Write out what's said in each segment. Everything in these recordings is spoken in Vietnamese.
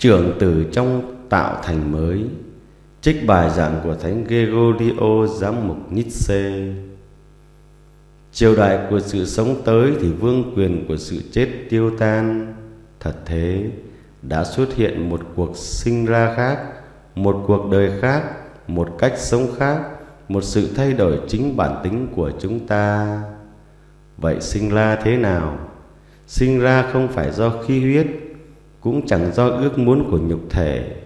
trưởng tử trong tạo thành mới. Trích bài giảng của thánh Gregorio giám mục Nietzsche triều đại của sự sống tới thì vương quyền của sự chết tiêu tan. Thật thế, đã xuất hiện một cuộc sinh ra khác, một cuộc đời khác, một cách sống khác, một sự thay đổi chính bản tính của chúng ta. Vậy sinh ra thế nào? Sinh ra không phải do khí huyết cũng chẳng do ước muốn của nhục thể,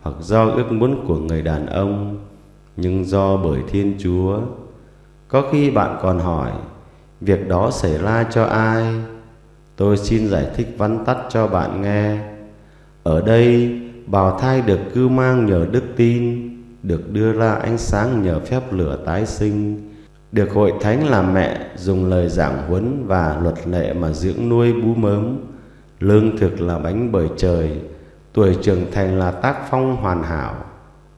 hoặc do ước muốn của người đàn ông, nhưng do bởi thiên chúa. Có khi bạn còn hỏi, việc đó xảy ra cho ai? Tôi xin giải thích vắn tắt cho bạn nghe. Ở đây, bào thai được cưu mang nhờ đức tin, được đưa ra ánh sáng nhờ phép lửa tái sinh, được hội thánh làm mẹ dùng lời giảng huấn và luật lệ mà dưỡng nuôi bú mớm lương thực là bánh bởi trời, tuổi trưởng thành là tác phong hoàn hảo.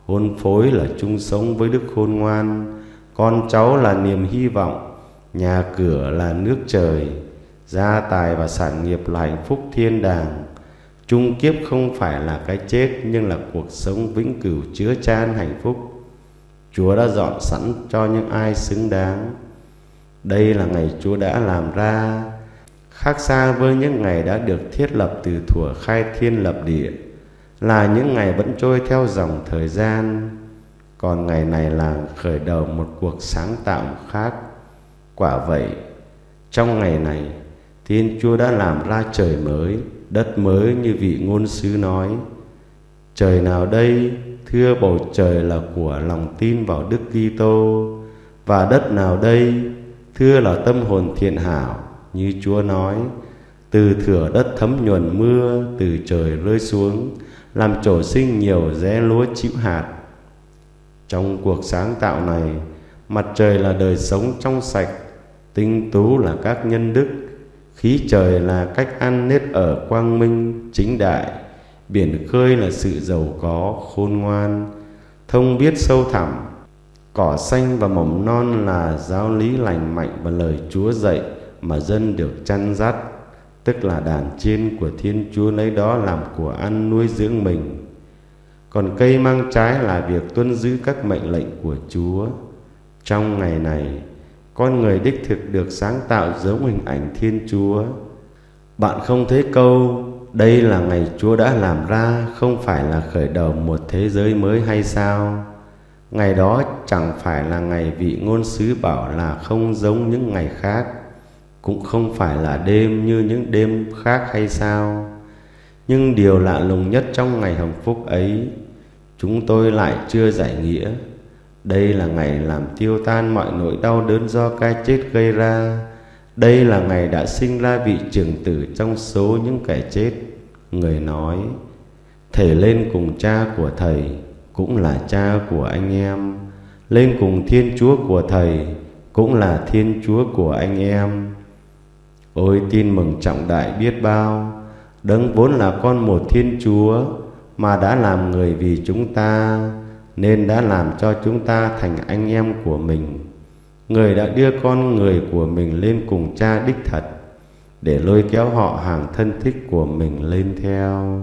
Hôn phối là chung sống với đức khôn ngoan. Con cháu là niềm hy vọng, nhà cửa là nước trời. Gia tài và sản nghiệp là hạnh phúc thiên đàng. Chung kiếp không phải là cái chết, nhưng là cuộc sống vĩnh cửu chứa chan hạnh phúc. Chúa đã dọn sẵn cho những ai xứng đáng. Đây là ngày chúa đã làm ra khác xa với những ngày đã được thiết lập từ thuở khai thiên lập địa, là những ngày vẫn trôi theo dòng thời gian. Còn ngày này là khởi đầu một cuộc sáng tạo khác. Quả vậy, trong ngày này, thiên chúa đã làm ra trời mới, đất mới như vị ngôn sứ nói. Trời nào đây, thưa bầu trời là của lòng tin vào đức kitô, và đất nào đây, thưa là tâm hồn thiện hảo như chúa nói, từ thửa đất thấm nhuần mưa, từ trời rơi xuống, làm trổ sinh nhiều rẽ lúa chịu hạt. Trong cuộc sáng tạo này, mặt trời là đời sống trong sạch, tinh tú là các nhân đức, khí trời là cách ăn nết ở quang minh chính đại, biển khơi là sự giàu có khôn ngoan. Thông biết sâu thẳm, cỏ xanh và mầm non là giáo lý lành mạnh và lời chúa dạy mà dân được chăn dắt, tức là đàn chiên của thiên chúa lấy đó làm của ăn nuôi dưỡng mình. Còn cây mang trái là việc tuân giữ các mệnh lệnh của chúa. Trong ngày này, con người đích thực được sáng tạo giống hình ảnh thiên chúa. Bạn không thấy câu, đây là ngày chúa đã làm ra, không phải là khởi đầu một thế giới mới hay sao? Ngày đó chẳng phải là ngày vị ngôn sứ bảo là không giống những ngày khác cũng không phải là đêm như những đêm khác hay sao. Nhưng điều lạ lùng nhất trong ngày hồng phúc ấy, chúng tôi lại chưa giải nghĩa. Đây là ngày làm tiêu tan mọi nỗi đau đớn do cái chết gây ra. Đây là ngày đã sinh ra vị trưởng tử trong số những kẻ chết, người nói. Thầy lên cùng cha của thầy cũng là cha của anh em. Lên cùng thiên chúa của thầy cũng là thiên chúa của anh em ôi, tin mừng trọng đại biết bao. Đấng vốn là con một thiên chúa, mà đã làm người vì chúng ta, nên đã làm cho chúng ta thành anh em của mình. Người đã đưa con người của mình lên cùng cha đích thật, để lôi kéo họ hàng thân thích của mình lên theo.